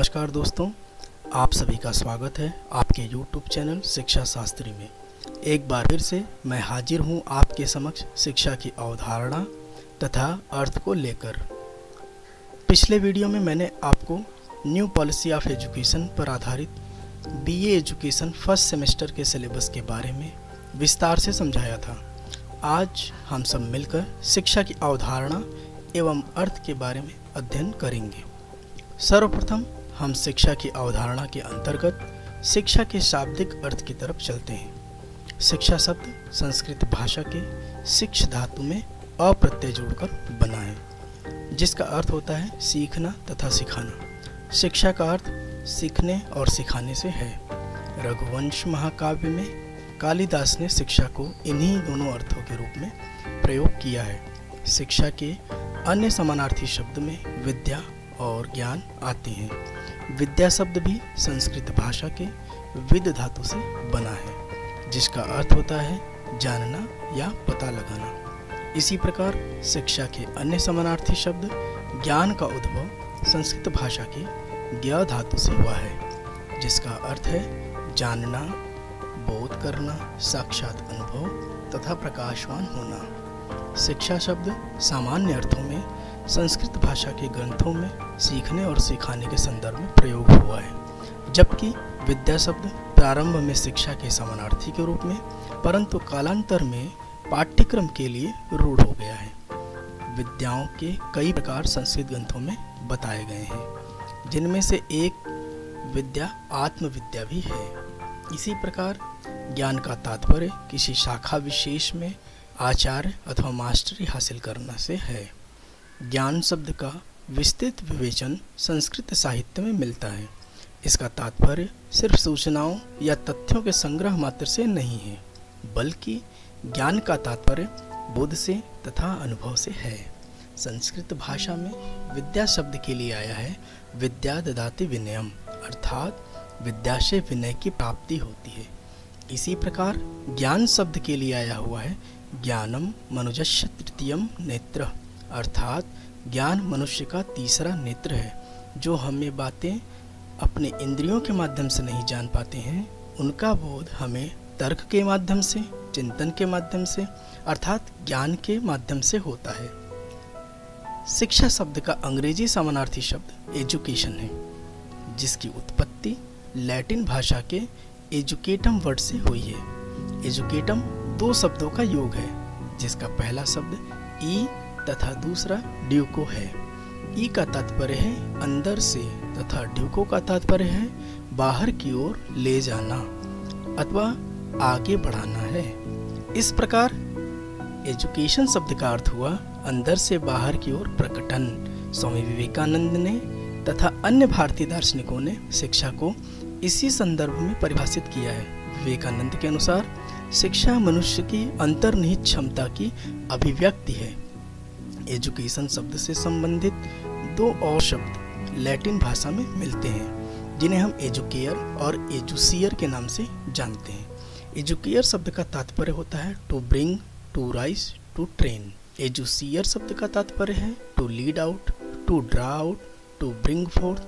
नमस्कार दोस्तों, आप सभी का स्वागत है आपके YouTube चैनल शिक्षा शास्त्री में। एक बार फिर से मैं हाजिर हूँ आपके समक्ष शिक्षा की अवधारणा तथा अर्थ को लेकर। पिछले वीडियो में मैंने आपको न्यू पॉलिसी ऑफ़ एजुकेशन पर आधारित बीए एजुकेशन फ़र्स्ट सेमेस्टर के सिलेबस के बारे में विस्तार से समझाया था। आज हम सब मिलकर शिक्षा की अवधारणा एवं अर्थ के बारे में अध्ययन करेंगे। सर्वप्रथम हम शिक्षा की अवधारणा के अंतर्गत शिक्षा के शाब्दिक अर्थ की तरफ़ चलते हैं। शिक्षा शब्द संस्कृत भाषा के शिक्ष धातु में अप्रत्यय जोड़कर बना है जिसका अर्थ होता है सीखना तथा सिखाना। शिक्षा का अर्थ सीखने और सिखाने से है। रघुवंश महाकाव्य में कालिदास ने शिक्षा को इन्हीं दोनों अर्थों के रूप में प्रयोग किया है। शिक्षा के अन्य समानार्थी शब्द में विद्या और ज्ञान आते हैं। विद्या शब्द भी संस्कृत भाषा के विद धातु से बना है, जिसका अर्थ होता है जानना या पता लगाना। इसी प्रकार शिक्षा के अन्य समानार्थी शब्द ज्ञान का उद्भव संस्कृत भाषा के ज्ञ धातु से हुआ है, जिसका अर्थ है जानना, बोध करना, साक्षात अनुभव तथा प्रकाशवान होना। शिक्षा शब्द सामान्य अर्थों में संस्कृत भाषा के ग्रंथों में सीखने और सिखाने के संदर्भ में प्रयोग हुआ है, जबकि विद्या शब्द प्रारंभ में शिक्षा के समानार्थी के रूप में, परंतु कालांतर में पाठ्यक्रम के लिए रूढ़ हो गया है। विद्याओं के कई प्रकार संस्कृत ग्रंथों में बताए गए हैं, जिनमें से एक विद्या आत्मविद्या भी है। इसी प्रकार ज्ञान का तात्पर्य किसी शाखा विशेष में आचार्य अथवा मास्टरी हासिल करना से है। ज्ञान शब्द का विस्तृत विवेचन संस्कृत साहित्य में मिलता है। इसका तात्पर्य सिर्फ़ सूचनाओं या तथ्यों के संग्रह मात्र से नहीं है, बल्कि ज्ञान का तात्पर्य बोध से तथा अनुभव से है। संस्कृत भाषा में विद्या शब्द के लिए आया है विद्या ददाति विनयम, अर्थात विद्या से विनय की प्राप्ति होती है। इसी प्रकार ज्ञान शब्द के लिए आया हुआ है ज्ञानम मनुजस्य तृतीयम नेत्र। अर्थात ज्ञान मनुष्य का तीसरा नेत्र है, जो हमें बातें अपने इंद्रियों के माध्यम से नहीं जान पाते हैं। उनका बोध हमें तर्क के माध्यम से, चिंतन के माध्यम से, अर्थात ज्ञान के माध्यम से होता है। शिक्षा शब्द का अंग्रेज़ी समानार्थी शब्द एजुकेशन है, जिसकी उत्पत्ति लैटिन भाषा के एजुकेटम वर्ड से हुई है। एजुकेटम दो शब्दों का योग है, जिसका पहला शब्द ई तथा दूसरा ड्यूको है। ई का तात्पर्य है अंदर से तथा ड्यूको का तात्पर्य है बाहर की ओर ले जाना अथवा आगे बढ़ाना है। इस प्रकार एजुकेशन शब्द का अर्थ हुआ अंदर से बाहर की ओर प्रकटन। स्वामी विवेकानंद ने तथा अन्य भारतीय दार्शनिकों ने शिक्षा को इसी संदर्भ में परिभाषित किया है। विवेकानंद के अनुसार, शिक्षा मनुष्य की अंतर्निहित क्षमता की अभिव्यक्ति है। एजुकेशन शब्द से संबंधित दो और शब्द लैटिन भाषा में मिलते हैं, जिन्हें हम एजुकेयर और एजुसियर के नाम से जानते हैं। एजुकेयर शब्द का तात्पर्य होता है to bring to raise to train एजुसियर शब्द का तात्पर्य है to lead out to draw out to bring forth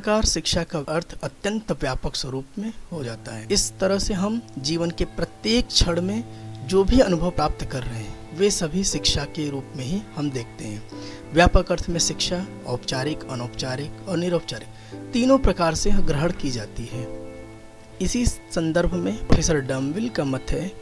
प्रकार शिक्षा का अर्थ अत्यंत व्यापक स्वरूप में हो जाता है। इस तरह से हम जीवन के प्रत्येक क्षण में जो भी अनुभव प्राप्त कर रहे हैं, वे सभी शिक्षा के रूप में ही हम देखते हैं। व्यापक अर्थ में शिक्षा, औपचारिक, अनौपचारिक और निरौपचारिक तीनों प्रकार से ग्रहण की जाती है। इसी संदर्भ में प्रोफेसर डम्बिल का मत है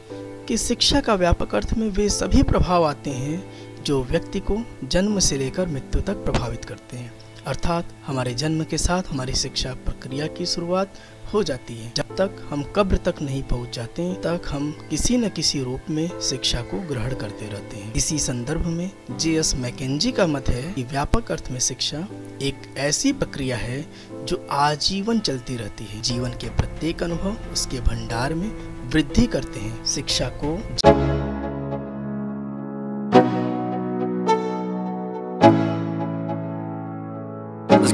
कि शिक्षा का व्यापक अर्थ में वे सभी प्रभाव आते हैं जो व्यक्ति को जन्म से लेकर मृत्यु तक प्रभावित करते हैं। अर्थात हमारे जन्म के साथ हमारी शिक्षा प्रक्रिया की शुरुआत हो जाती है। जब तक हम कब्र तक नहीं पहुँच जाते तक हम किसी न किसी रूप में शिक्षा को ग्रहण करते रहते हैं। इसी संदर्भ में जे एस मैकेजी का मत है कि व्यापक अर्थ में शिक्षा एक ऐसी प्रक्रिया है जो आजीवन चलती रहती है। जीवन के प्रत्येक अनुभव, उसके भंडार में वृद्धि करते हैं। शिक्षा को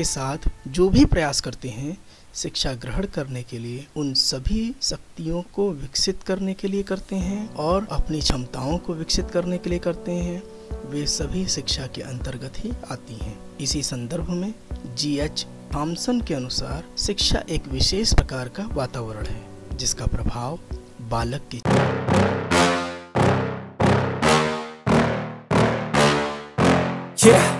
के साथ जो भी प्रयास करते हैं, शिक्षा ग्रहण करने के लिए उन सभी शक्तियों को विकसित करने के लिए करते हैं और अपनी क्षमताओं को विकसित करने के लिए करते हैं। वे सभी शिक्षा के अंतर्गत ही आती हैं। इसी संदर्भ में जी एच थॉमसन के अनुसार शिक्षा एक विशेष प्रकार का वातावरण है, जिसका प्रभाव बालक के Yeah